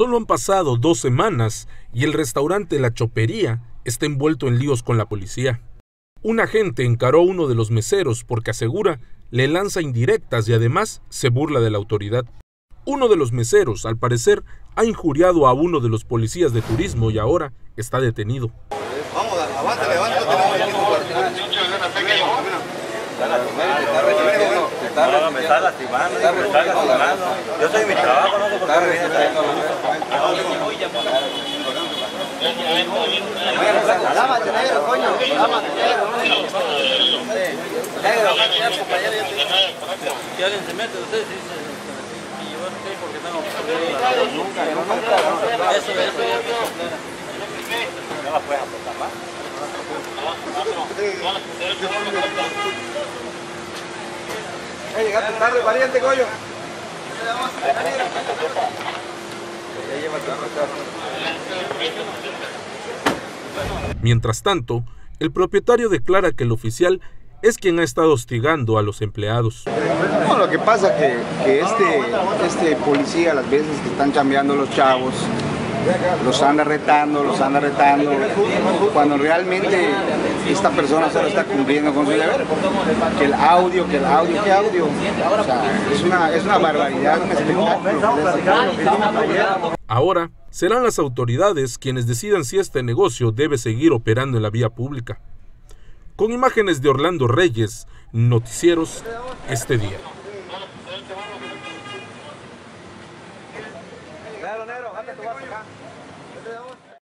Solo han pasado dos semanas y el restaurante La Chopería está envuelto en líos con la policía. Un agente encaró a uno de los meseros porque asegura le lanza indirectas y además se burla de la autoridad. Uno de los meseros, al parecer, ha injuriado a uno de los policías de turismo y ahora está detenido. Vamos, me está lastimando, me está lastimando. Yo soy mi trabajo, no sé por qué me viene trayendo. Negro, coño, lámate negro. Negro, que alguien se mete, usted sí y yo no sé por qué tengo nunca, nunca. Eso, eso. No la puedes apretar más. Llegaste tarde, valiente, coño. Mientras tanto, el propietario declara que el oficial es quien ha estado hostigando a los empleados. No, lo que pasa es que, que este, este policía, las veces que están cambiando los chavos, los anda retando, los anda retando, cuando realmente esta persona solo está cumpliendo con su deber. Que el audio, que el audio, ¿qué audio? O sea, es una, es una barbaridad. Ahora serán las autoridades quienes decidan si este negocio debe seguir operando en la vía pública. Con imágenes de Orlando Reyes, noticieros este día. Negro, negro, acá te vas.